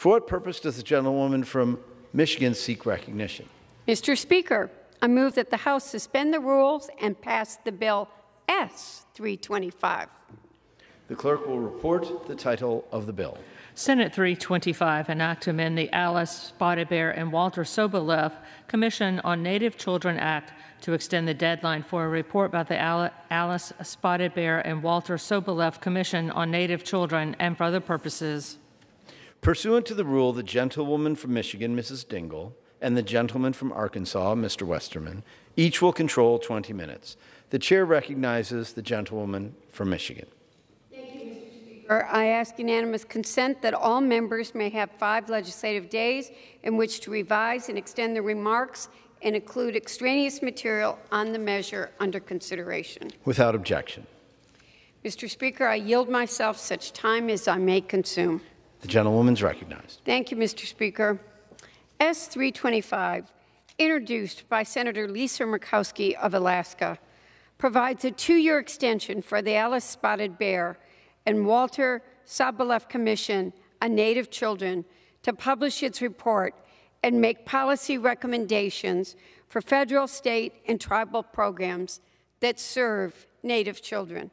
For what purpose does the gentlewoman from Michigan seek recognition? Mr. Speaker, I move that the House suspend the rules and pass the bill S 325. The clerk will report the title of the bill. Senate 325, an act to amend the Alyce Spotted Bear and Walter Soboleff Commission on Native Children Act to extend the deadline for a report by the Alyce Spotted Bear and Walter Soboleff Commission on Native Children and for other purposes. Pursuant to the rule, the gentlewoman from Michigan, Mrs. Dingell, and the gentleman from Arkansas, Mr. Westerman, each will control 20 minutes. The chair recognizes the gentlewoman from Michigan. I ask unanimous consent that all members may have five legislative days in which to revise and extend their remarks and include extraneous material on the measure under consideration. Without objection. Mr. Speaker, I yield myself such time as I may consume. The gentlewoman's recognized. Thank you, Mr. Speaker. S 325, introduced by Senator Lisa Murkowski of Alaska, provides a two year extension for the Alyce Spotted Bear and Walter Soboleff Commission on Native Children to publish its report and make policy recommendations for federal, state, and tribal programs that serve Native children.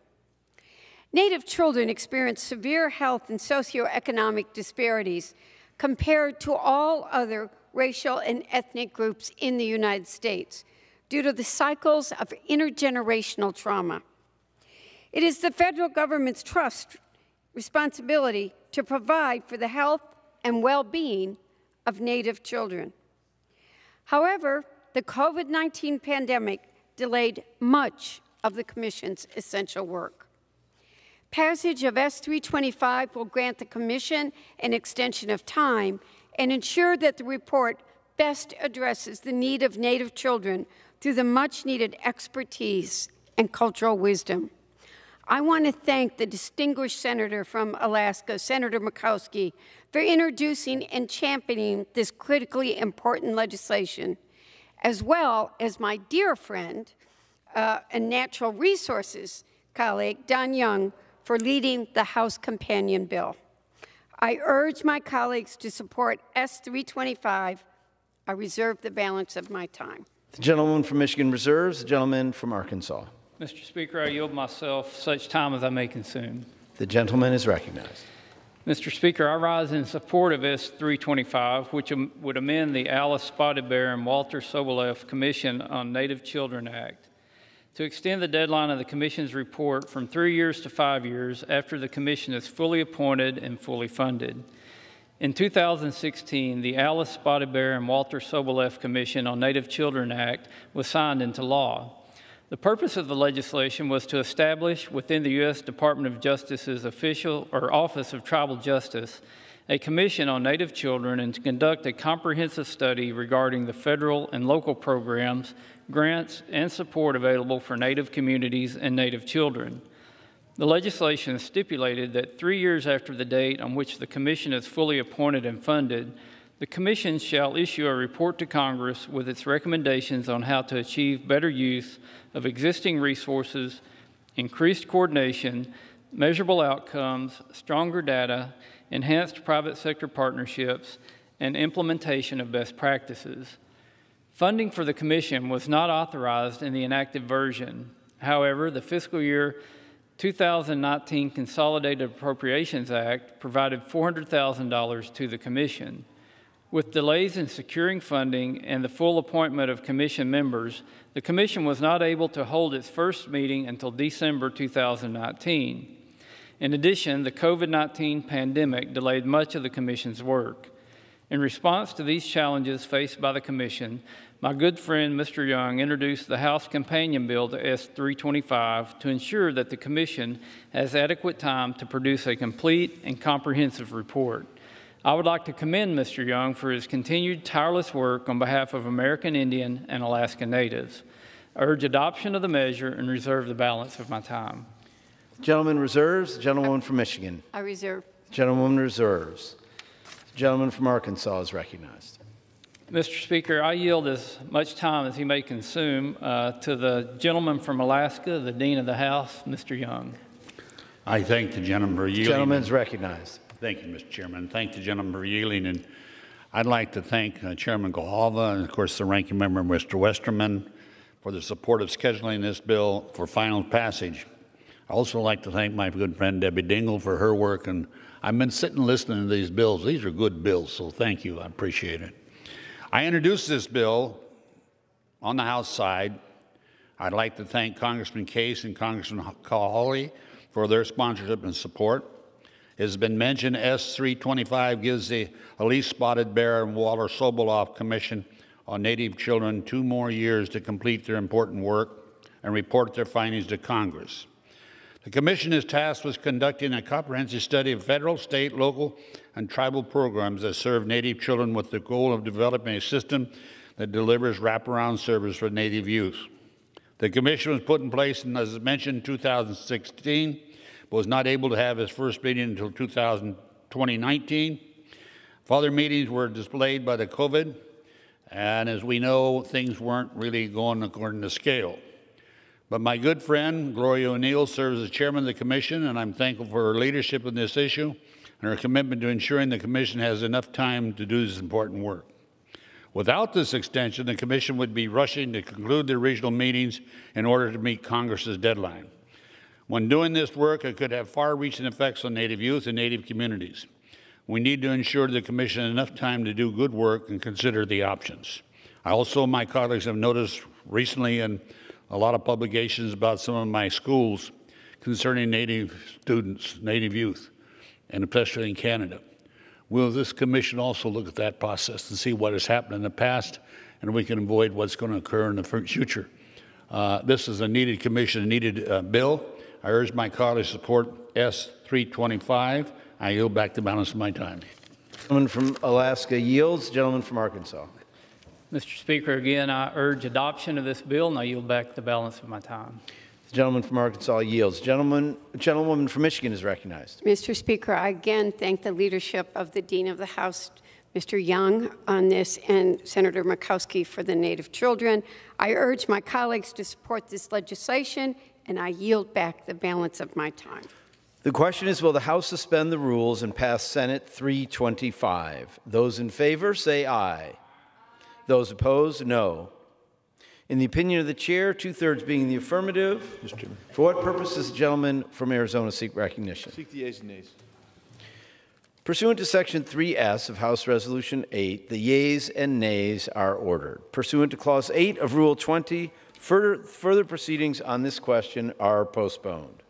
Native children experience severe health and socioeconomic disparities compared to all other racial and ethnic groups in the United States due to the cycles of intergenerational trauma. It is the federal government's trust responsibility to provide for the health and well being of Native children. However, the COVID 19 pandemic delayed much of the Commission's essential work. Passage of S 325 will grant the Commission an extension of time and ensure that the report best addresses the need of Native children through the much needed expertise and cultural wisdom. I want to thank the distinguished senator from Alaska, Senator Murkowski, for introducing and championing this critically important legislation, as well as my dear friend uh, and natural resources colleague, Don Young, for leading the House companion bill. I urge my colleagues to support S 325. I reserve the balance of my time. The gentleman from Michigan reserves, the gentleman from Arkansas. Mr. Speaker, I yield myself such time as I may consume. The gentleman is recognized. Mr. Speaker, I rise in support of S 325, which would amend the Alyce Spotted Bear and Walter Soboleff Commission on Native Children Act to extend the deadline of the Commission's report from three years to five years after the Commission is fully appointed and fully funded. In 2016, the Alyce Spotted Bear and Walter Soboleff Commission on Native Children Act was signed into law. The purpose of the legislation was to establish within the U.S. Department of Justice's official or Office of Tribal Justice a commission on Native children and to conduct a comprehensive study regarding the federal and local programs, grants, and support available for Native communities and Native children. The legislation stipulated that three years after the date on which the commission is fully appointed and funded, the Commission shall issue a report to Congress with its recommendations on how to achieve better use of existing resources, increased coordination, measurable outcomes, stronger data, enhanced private sector partnerships, and implementation of best practices. Funding for the Commission was not authorized in the enacted version. However, the fiscal year 2019 Consolidated Appropriations Act provided $400,000 to the Commission. With delays in securing funding and the full appointment of Commission members, the Commission was not able to hold its first meeting until December 2019. In addition, the COVID 19 pandemic delayed much of the Commission's work. In response to these challenges faced by the Commission, my good friend Mr. Young introduced the House companion bill to S 325 to ensure that the Commission has adequate time to produce a complete and comprehensive report. I would like to commend Mr. Young for his continued tireless work on behalf of American Indian and Alaska Natives. I urge adoption of the measure and reserve the balance of my time. Gentleman reserves. Gentlewoman from Michigan. I reserve. Gentlewoman reserves. Gentleman from Arkansas is recognized. Mr. Speaker, I yield as much time as he may consume uh, to the gentleman from Alaska, the Dean of the House, Mr. Young. I thank the gentleman for yielding. Gentleman is recognized. Thank you, Mr. Chairman. Thank the gentleman for yielding. And I'd like to thank uh, Chairman Grijalva and, of course, the ranking member, Mr. Westerman, for the support of scheduling this bill for final passage. I also like to thank my good friend Debbie Dingell for her work. And I've been sitting listening to these bills. These are good bills, so thank you. I appreciate it. I introduced this bill on the House side. I'd like to thank Congressman Case and Congressman Hawley for their sponsorship and support. It has been mentioned S325 gives the Elise Spotted Bear and Walter Soboleff Commission on Native Children two more years to complete their important work and report their findings to Congress. The Commission is tasked with conducting a comprehensive study of federal, state, local, and tribal programs that serve Native children with the goal of developing a system that delivers wraparound service for Native youth. The Commission was put in place, and as mentioned, 2016, but was not able to have its first meeting until 2019. Further meetings were delayed by the COVID, and as we know, things weren't really going according to scale. But my good friend, Gloria O'Neill, serves as chairman of the commission, and I'm thankful for her leadership in this issue and her commitment to ensuring the commission has enough time to do this important work. Without this extension, the commission would be rushing to conclude the regional meetings in order to meet Congress's deadline. When doing this work, it could have far-reaching effects on Native youth and Native communities. We need to ensure the commission enough time to do good work and consider the options. I also, my colleagues have noticed recently in a lot of publications about some of my schools concerning Native students, Native youth, and especially in Canada. Will this commission also look at that process and see what has happened in the past and we can avoid what's going to occur in the future? Uh, this is a needed commission, a needed uh, bill. I urge my colleagues to support S 325. I yield back the balance of my time. Gentleman from Alaska yields. Gentleman from Arkansas. Mr. Speaker, again, I urge adoption of this bill, and I yield back the balance of my time. The gentleman from Arkansas yields. Gentleman, gentlewoman from Michigan is recognized. Mr. Speaker, I again thank the leadership of the Dean of the House, Mr. Young, on this, and Senator Murkowski for the Native children. I urge my colleagues to support this legislation, and I yield back the balance of my time. The question is Will the House suspend the rules and pass Senate 325? Those in favor say aye. Those opposed, no. In the opinion of the chair, two thirds being in the affirmative. Mr. Chairman. For what purpose does the gentleman from Arizona seek recognition? Seek the yeas and nays. Pursuant to Section 3S of House Resolution 8, the yeas and nays are ordered. Pursuant to Clause 8 of Rule 20, further, further proceedings on this question are postponed.